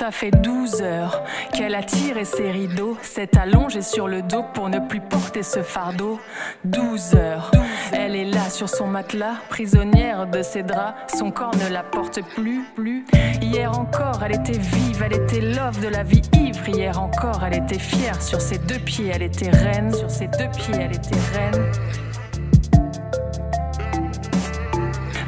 Ça fait 12 heures qu'elle a tiré ses rideaux, s'est allongée sur le dos pour ne plus porter ce fardeau. 12 heures, elle est là sur son matelas, prisonnière de ses draps, son corps ne la porte plus, plus. Hier encore, elle était vive, elle était love de la vie ivre. Hier encore, elle était fière, sur ses deux pieds, elle était reine, sur ses deux pieds, elle était reine.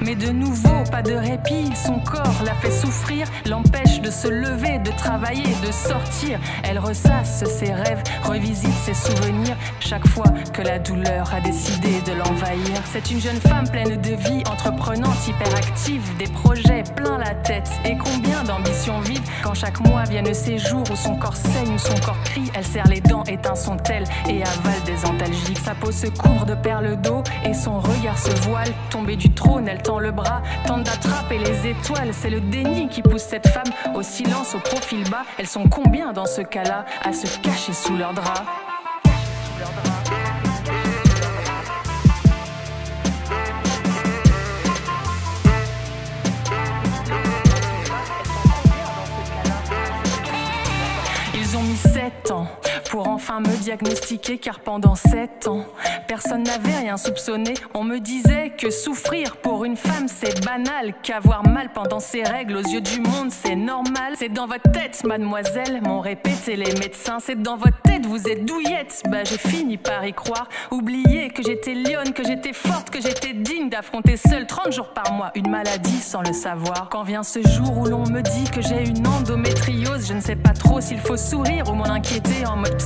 Mais de nouveau, pas de répit, son corps la fait souffrir, l'empêche de se lever, de travailler, de sortir. Elle ressasse ses rêves, revisite ses souvenirs, chaque fois que la douleur a décidé de l'envahir. C'est une jeune femme pleine de vie, entreprenante, hyperactive, des projets plein la tête. Et combien d'ambitions vides quand chaque mois viennent ces jours où son corps saigne, où son corps crie, elle serre les dents, éteint son tel et avale des antalgiques. Sa peau se couvre de perles d'eau et son regard se voile. Tombée du trône, elle le bras, tente d'attraper les étoiles. C'est le déni qui pousse cette femme au silence, au profil bas. Elles sont combien dans ce cas-là à se cacher sous leurs draps? Pour enfin me diagnostiquer car pendant sept ans, personne n'avait rien soupçonné. On me disait que souffrir pour une femme c'est banal, qu'avoir mal pendant ses règles aux yeux du monde c'est normal. C'est dans votre tête, mademoiselle, m'ont répété les médecins. C'est dans votre tête, vous êtes douillette. Bah j'ai fini par y croire. Oublier que j'étais lionne, que j'étais forte, que j'étais digne d'affronter seule 30 jours par mois une maladie sans le savoir. Quand vient ce jour où l'on me dit que j'ai une endométriose, je ne sais pas trop s'il faut sourire ou m'en inquiéter en mode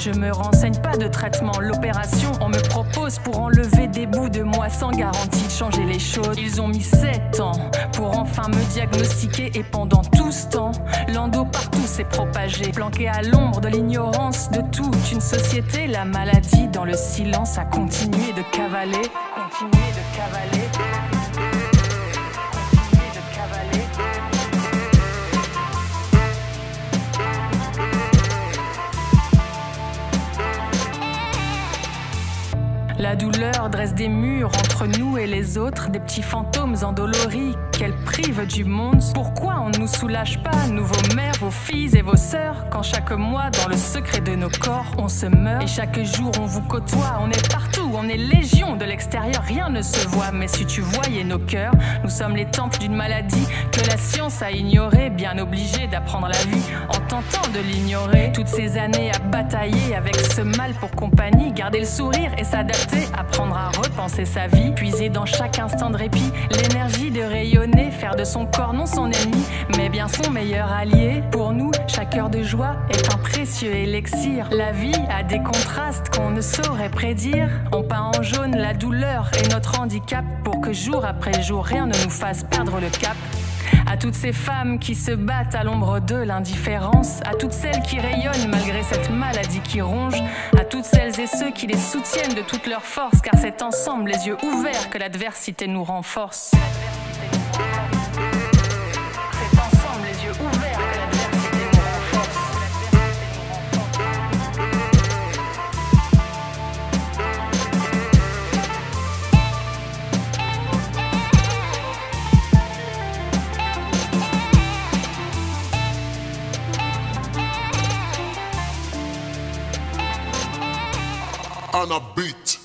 Je me renseigne pas de traitement. L'opération, on me propose pour enlever des bouts de moi sans garantie de changer les choses. Ils ont mis 7 ans pour enfin me diagnostiquer et pendant tout ce temps, l'endo partout s'est propagé. Planqué à l'ombre de l'ignorance de toute une société, la maladie dans le silence a continué de cavaler. Continué de cavaler. La douleur dresse des murs entre nous et les autres, des petits fantômes endoloris qu'elle prive du monde. Pourquoi on ne nous soulage pas, nous vos mères, vos filles et vos sœurs, quand chaque mois, dans le secret de nos corps, on se meurt? Et chaque jour on vous côtoie, on est partout, on est légion de l'extérieur, rien ne se voit, mais si tu voyais nos cœurs, nous sommes les temples d'une maladie que la science a ignorée, bien obligée d'apprendre la vie en tentant de l'ignorer. Toutes ces années à batailler avec ce mal pour compagnie, garder le sourire et s'adapter apprendre à repenser sa vie, puiser dans chaque instant de répit l'énergie de rayonner, de son corps non son ennemi, mais bien son meilleur allié. Pour nous, chaque heure de joie est un précieux élixir. La vie a des contrastes qu'on ne saurait prédire. On peint en jaune la douleur et notre handicap pour que jour après jour rien ne nous fasse perdre le cap. À toutes ces femmes qui se battent à l'ombre de l'indifférence, à toutes celles qui rayonnent malgré cette maladie qui ronge, à toutes celles et ceux qui les soutiennent de toute leur force, car c'est ensemble, les yeux ouverts, que l'adversité nous renforce. On a beat.